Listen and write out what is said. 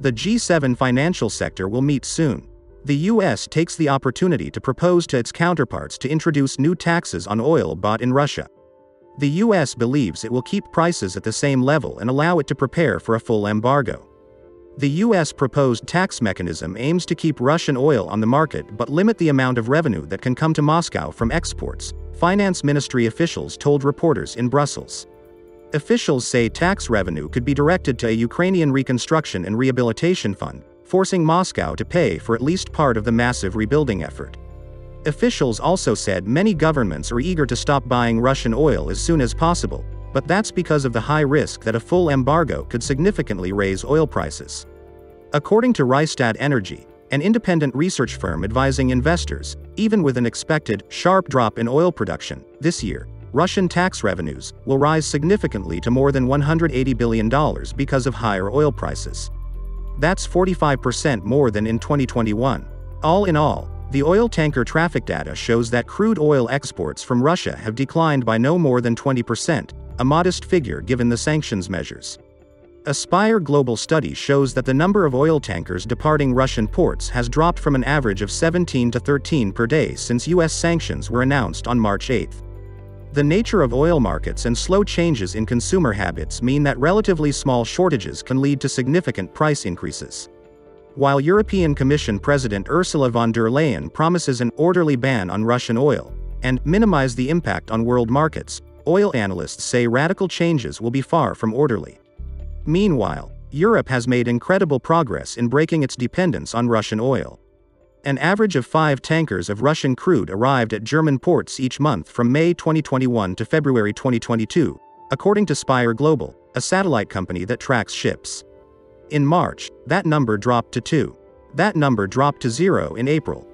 The G7 financial sector will meet soon. The US takes the opportunity to propose to its counterparts to introduce new taxes on oil bought in Russia. The US believes it will keep prices at the same level and allow it to prepare for a full embargo. The US proposed tax mechanism aims to keep Russian oil on the market but limit the amount of revenue that can come to Moscow from exports, finance ministry officials told reporters in Brussels. Officials say tax revenue could be directed to a Ukrainian reconstruction and rehabilitation fund, forcing Moscow to pay for at least part of the massive rebuilding effort. Officials also said many governments are eager to stop buying Russian oil as soon as possible, but that's because of the high risk that a full embargo could significantly raise oil prices. According to Rystad Energy, an independent research firm advising investors, even with an expected sharp drop in oil production this year, Russian tax revenues will rise significantly to more than $180 billion because of higher oil prices. That's 45% more than in 2021. All in all, the oil tanker traffic data shows that crude oil exports from Russia have declined by no more than 20%, a modest figure given the sanctions measures. A Spire Global study shows that the number of oil tankers departing Russian ports has dropped from an average of 17 to 13 per day since U.S. sanctions were announced on March 8. The nature of oil markets and slow changes in consumer habits mean that relatively small shortages can lead to significant price increases. While European Commission President Ursula von der Leyen promises an orderly ban on Russian oil and minimize the impact on world markets, oil analysts say radical changes will be far from orderly. Meanwhile, Europe has made incredible progress in breaking its dependence on Russian oil. An average of five tankers of Russian crude arrived at German ports each month from May 2021 to February 2022, according to Spire Global, a satellite company that tracks ships. In March, that number dropped to two. That number dropped to zero in April,